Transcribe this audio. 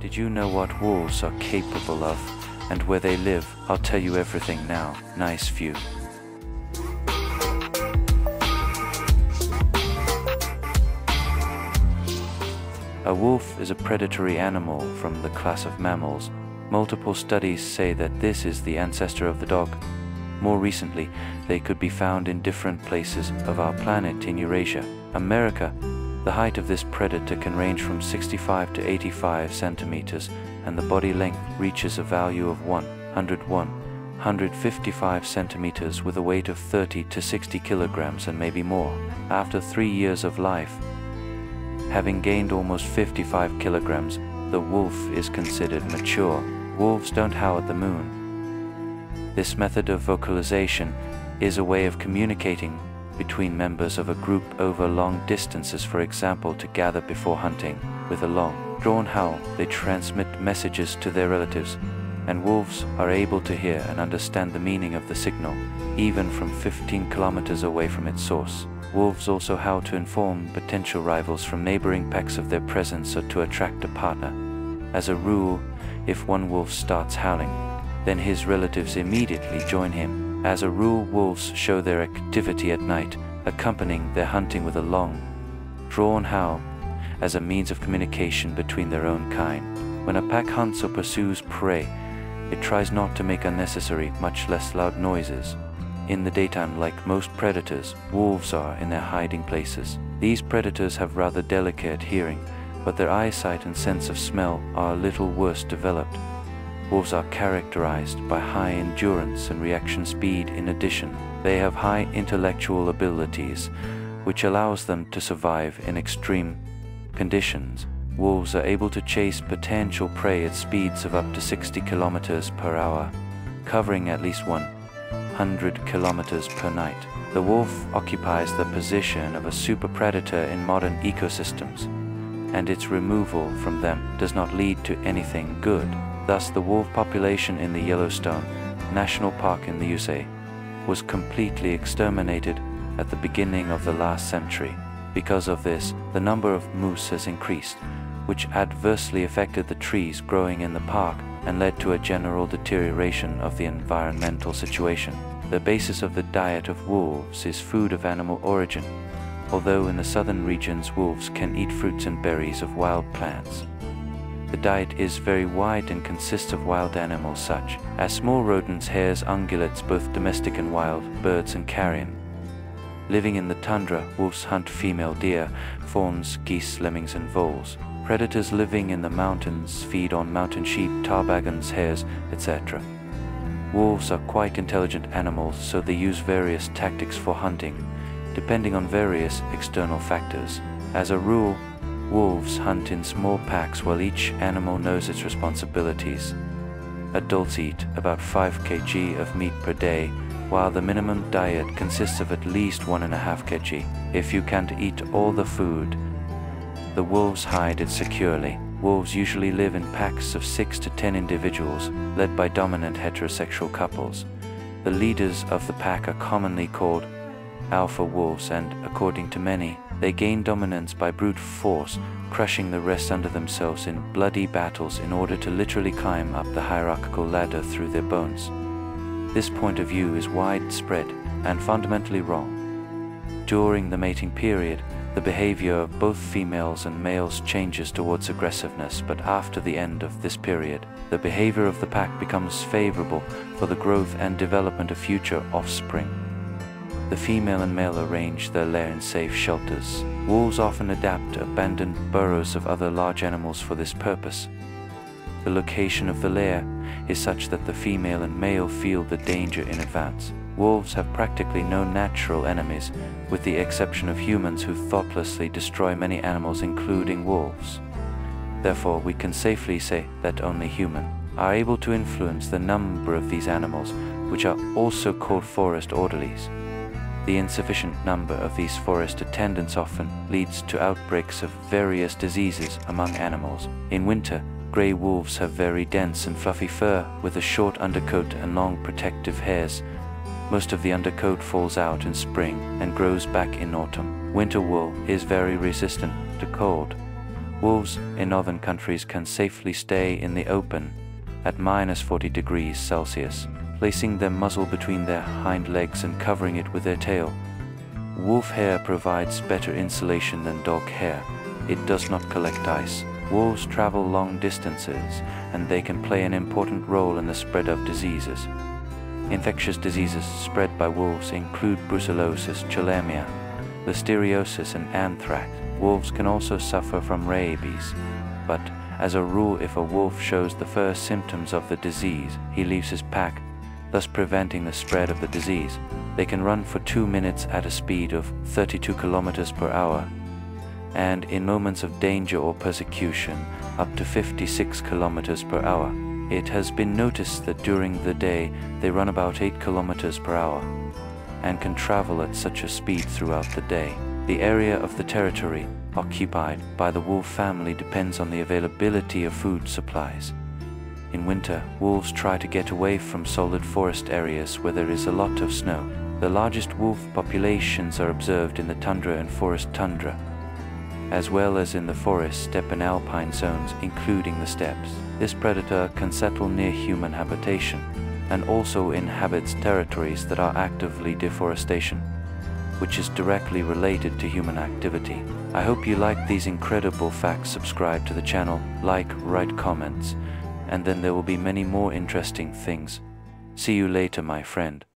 Did you know what wolves are capable of and where they live? I'll tell you everything now. Nice view. A wolf is a predatory animal from the class of mammals. Multiple studies say that this is the ancestor of the dog. More recently, they could be found in different places of our planet in Eurasia. America, the height of this predator can range from 65 to 85 centimeters, and the body length reaches a value of 101, 155 centimeters with a weight of 30 to 60 kilograms and maybe more. After three years of life, having gained almost 55 kilograms, the wolf is considered mature. Wolves don't howl at the moon. This method of vocalization is a way of communicating between members of a group over long distances, for example, to gather before hunting. With a long, drawn howl, they transmit messages to their relatives, and wolves are able to hear and understand the meaning of the signal, even from 15 kilometers away from its source. Wolves also howl to inform potential rivals from neighboring packs of their presence or to attract a partner. As a rule, if one wolf starts howling, then his relatives immediately join him as a rule, wolves show their activity at night, accompanying their hunting with a long, drawn howl as a means of communication between their own kind. When a pack hunts or pursues prey, it tries not to make unnecessary, much less loud noises. In the daytime, like most predators, wolves are in their hiding places. These predators have rather delicate hearing, but their eyesight and sense of smell are a little worse developed. Wolves are characterized by high endurance and reaction speed. In addition, they have high intellectual abilities, which allows them to survive in extreme conditions. Wolves are able to chase potential prey at speeds of up to 60 kilometers per hour, covering at least 100 kilometers per night. The wolf occupies the position of a super predator in modern ecosystems, and its removal from them does not lead to anything good. Thus, the wolf population in the Yellowstone National Park in the USA was completely exterminated at the beginning of the last century. Because of this, the number of moose has increased, which adversely affected the trees growing in the park and led to a general deterioration of the environmental situation. The basis of the diet of wolves is food of animal origin, although in the southern regions wolves can eat fruits and berries of wild plants. The diet is very wide and consists of wild animals such as small rodents, hares, ungulates, both domestic and wild, birds and carrion. Living in the tundra, wolves hunt female deer, fawns, geese, lemmings and voles. Predators living in the mountains feed on mountain sheep, tarbagans, hares, etc. Wolves are quite intelligent animals, so they use various tactics for hunting, depending on various external factors. As a rule, Wolves hunt in small packs while each animal knows its responsibilities. Adults eat about 5 kg of meat per day, while the minimum diet consists of at least 1.5 kg. If you can't eat all the food, the wolves hide it securely. Wolves usually live in packs of 6 to 10 individuals, led by dominant heterosexual couples. The leaders of the pack are commonly called alpha wolves and, according to many, they gain dominance by brute force, crushing the rest under themselves in bloody battles in order to literally climb up the hierarchical ladder through their bones. This point of view is widespread and fundamentally wrong. During the mating period, the behavior of both females and males changes towards aggressiveness, but after the end of this period, the behavior of the pack becomes favorable for the growth and development of future offspring. The female and male arrange their lair in safe shelters. Wolves often adapt abandoned burrows of other large animals for this purpose. The location of the lair is such that the female and male feel the danger in advance. Wolves have practically no natural enemies, with the exception of humans who thoughtlessly destroy many animals including wolves. Therefore, we can safely say that only humans are able to influence the number of these animals, which are also called forest orderlies. The insufficient number of these forest attendants often leads to outbreaks of various diseases among animals. In winter, grey wolves have very dense and fluffy fur with a short undercoat and long protective hairs. Most of the undercoat falls out in spring and grows back in autumn. Winter wool is very resistant to cold. Wolves in northern countries can safely stay in the open at minus 40 degrees Celsius, placing their muzzle between their hind legs and covering it with their tail. Wolf hair provides better insulation than dog hair. It does not collect ice. Wolves travel long distances and they can play an important role in the spread of diseases. Infectious diseases spread by wolves include brucellosis, tularemia, listeriosis and anthrax. Wolves can also suffer from rabies, but as a rule if a wolf shows the first symptoms of the disease, he leaves his pack, thus preventing the spread of the disease. They can run for two minutes at a speed of 32 kilometers per hour, and in moments of danger or persecution, up to 56 kilometers per hour. It has been noticed that during the day they run about 8 kilometers per hour and can travel at such a speed throughout the day. The area of the territory occupied by the wolf family depends on the availability of food supplies. In winter, wolves try to get away from solid forest areas where there is a lot of snow. The largest wolf populations are observed in the tundra and forest tundra, as well as in the forest, steppe and alpine zones, including the steppes. This predator can settle near human habitation and also inhabits territories that are actively deforestation which is directly related to human activity. I hope you like these incredible facts, subscribe to the channel, like, write comments, and then there will be many more interesting things. See you later, my friend.